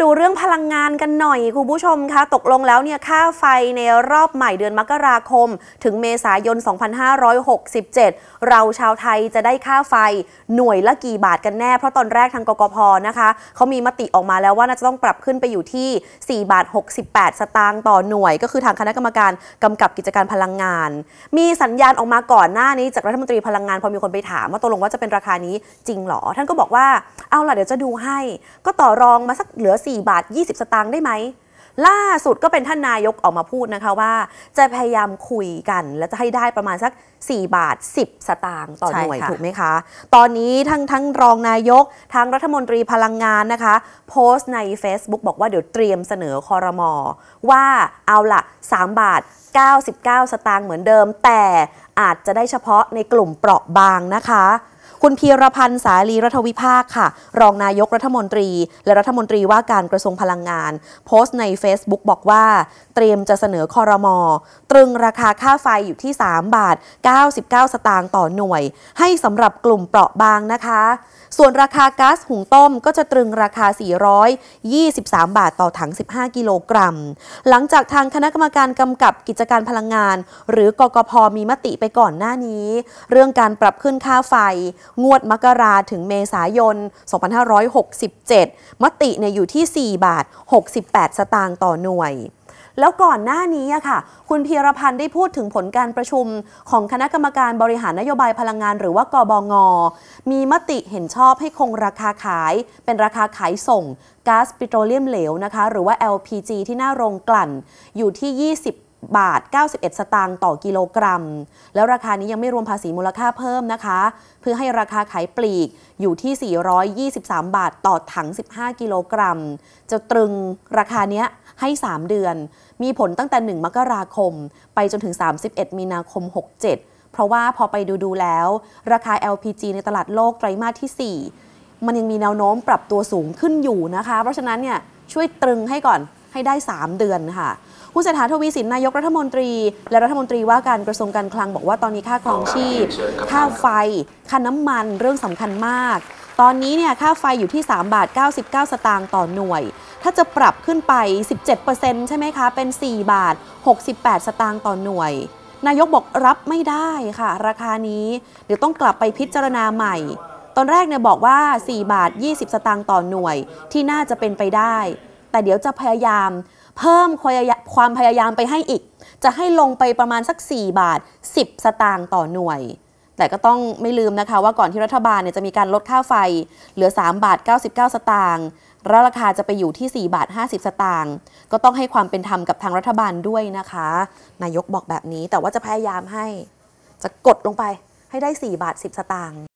ดูเรื่องพลังงานกันหน่อยคุณผู้ชมคะตกลงแล้วเนี่ยค่าไฟในรอบใหม่เดือนมกราคม ถึงเมษายน 2567 เราชาวไทยจะได้ค่าไฟหน่วยละกี่บาทกันแน่ เพราะตอนแรกทางกกพนะคะเขามีมติออกมาแล้วว่าน่าจะต้องปรับขึ้นไปอยู่ที่ 4 บาท 68 สตางค์ต่อหน่วย ก็คือทางคณะกรรมการกำกับกิจการพลังงาน มีสัญญาณออกมาก่อนหน้านี้จากรัฐมนตรีพลังงานพอมีคนไปถามว่าตกลงว่าจะเป็นราคานี้จริงหรอท่านก็บอกว่าเอาล่ะเดี๋ยวจะดูให้ ก็ต่อรองมาสักเหลือ4บาท 20 สตางค์ได้ไหม ล่าสุดก็เป็นท่านนายกออกมาพูดนะคะว่า จะพยายามคุยกัน และจะให้ได้ประมาณสัก 4 บาท 10 สตางค์ต่อหน่วยใช่ค่ะถูกไหมคะ ตอนนี้ทั้งทั้งรองนายกทั้งรัฐมนตรีพลังงานนะคะ โพสต์ใน Facebook บอกว่าเดี๋ยวเตรียมเสนอคอรมอว่าเอาละ3บาท 99 สตางค์เหมือนเดิม แต่อาจจะได้เฉพาะในกลุ่มเปราะบางนะคะ คุณพีรพันธ์สาลีรัฐวิภาคค่ะ รองนายกรัฐมนตรี และรัฐมนตรีว่าการกระทรวงพลังงาน โพสต์ใน Facebook บอกว่า เตรียมจะเสนอคอรมอตรึงราคาค่าไฟอยู่ที่ 3 บาท 99 สตางค์ต่อหน่วย ให้สำหรับกลุ่มเปราะบางนะคะ ส่วนราคาก๊าซหุงต้มก็จะตรึงราคา 423 บาทต่อถัง 15 กิโลกรัม หลังจากทางคณะกรรมการกำกับกิจการพลังงาน หรือกกพมีมติไปก่อนหน้านี้ เรื่องการปรับขึ้นค่าไฟงวดมกราถึงเมษายน 2567 มติเนี่ยอยู่ที่ 4 บาท 68 สตางค์ต่อหน่วยแล้วก่อนหน้านี้อะค่ะ คุณพีรพันธ์ได้พูดถึงผลการประชุม ของคณะกรรมการบริหารนโยบายพลังงานหรือว่ากบง มีมติเห็นชอบให้คงราคาขาย เป็นราคาขายส่งก๊าซปิโตรเลียมเหลวนะคะ หรือว่า LPG ที่หน้าโรงกลั่นอยู่ที่ 20 บาท 91 สตางค์ต่อกิโลกรัม แล้วราคานี้ยังไม่รวมภาษีมูลค่าเพิ่มนะคะ เพื่อให้ราคาขายปลีกอยู่ที่ 423 บาทต่อถัง 15 กิโลกรัม จะตรึงราคาเนี้ยให้ 3 เดือน มีผลตั้งแต่ 1 มกราคม ไปจนถึง 31 มีนาคม 67 เพราะว่าพอไปดูดูแล้ว ราคา LPG ในตลาดโลกไตรมาสที่ 4 มันยังมีแนวโน้มปรับตัวสูงขึ้นอยู่นะคะ เพราะฉะนั้นเนี่ยช่วยตรึงให้ก่อน ให้ได้ 3 เดือนค่ะคุณเศรษฐาทวีสินนายกรัฐมนตรี และรัฐมนตรีว่าการกระทรวงการคลังบอกว่าตอนนี้ค่าครองชีพ ค่าไฟ ค่าน้ำมันเรื่องสำคัญมาก ตอนนี้เนี่ยค่าไฟอยู่ที่ 3 บาท 99 สตางค์ต่อหน่วย ถ้าจะปรับขึ้นไป 17%ใช่ไหมคะ เป็น 4 บาท 68 สตางค์ต่อหน่วย นายกบอกรับไม่ได้ค่ะ ราคานี้ เดี๋ยวต้องกลับไปพิจารณาใหม่ ตอนแรกเนี่ยบอกว่า 4 บาท 20 สตางค์ต่อหน่วย ที่น่าจะเป็นไปได้ แต่เดี๋ยวจะพยายาม เพิ่มความพยายามไปให้อีก จะให้ลงไปประมาณสัก 4 บาท 10 สตางค์ต่อหน่วย แต่ก็ต้องไม่ลืมนะคะว่าก่อนที่รัฐบาลเนี่ยจะมีการลดค่าไฟ เหลือ 3 บาท 99 สตางค์แล้วราคาจะไปอยู่ที่ 4 บาท 50 สตางค์ก็ต้องให้ความเป็นธรรมกับทางรัฐบาลด้วยนะคะ นายกบอกแบบนี้แต่ว่าจะพยายามให้ จะกดลงไปให้ได้ 4 บาท 10 สตางค์